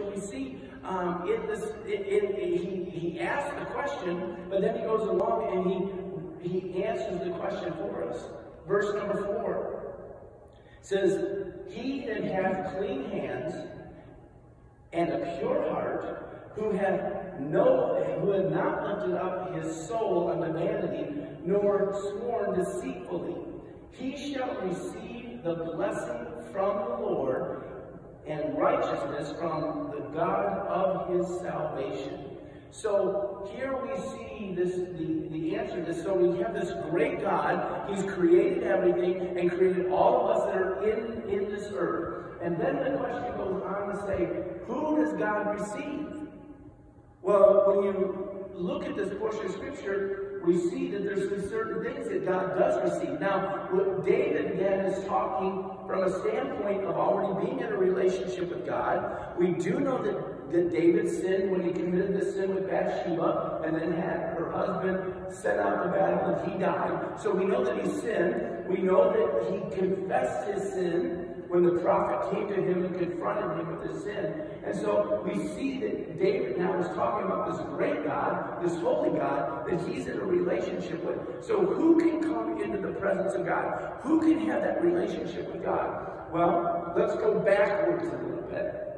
we see um, in this, he, he asks the question, but then he goes along and he, he answers the question for us. Verse number four says, He that hath clean hands and a pure heart, who hath no, who hath not lifted up his soul unto vanity, nor sworn deceitfully, he shall receive the blessing from the Lord righteousness from the God of his salvation. So here we see this the, the answer to this. So we have this great God. He's created everything and created all of us that are in, in this earth. And then the question goes on to say, who does God receive? Well, when you look at this portion of scripture, we see that there's some certain things that God does receive. Now, what David again is talking from a standpoint of already being in a relationship with God. We do know that, that David sinned when he committed the sin with Bathsheba and then had her husband sent out to battle and he died. So we know that he sinned. We know that he confessed his sin when the prophet came to him and confronted him with his sin. And so we see that David now is talking about this great God, this holy God, that he's in a relationship with. So who can come into the presence of God? Who can have that relationship with God? Well, let's go backwards a little bit.